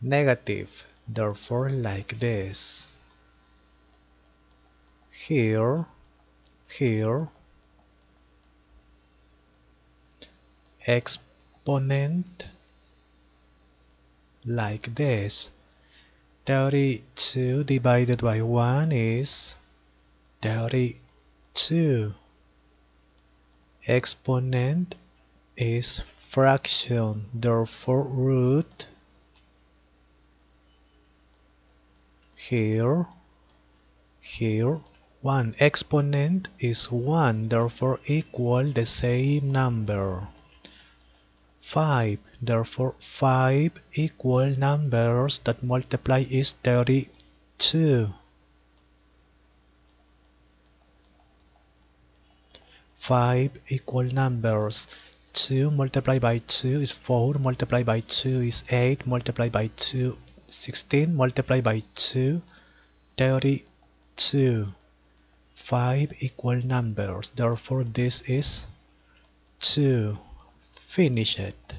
negative therefore like this. Here here. Exponent like this. 32 divided by 1 is 32 exponent is fraction therefore root here here 1 exponent is 1 therefore equal the same number. 5 therefore 5 equal numbers that multiply is 32 5 equal numbers. 2 multiplied by 2 is 4 multiplied by 2 is 8 multiplied by 2 16 multiplied by 2 32 5 equal numbers. Therefore this is 2 finish it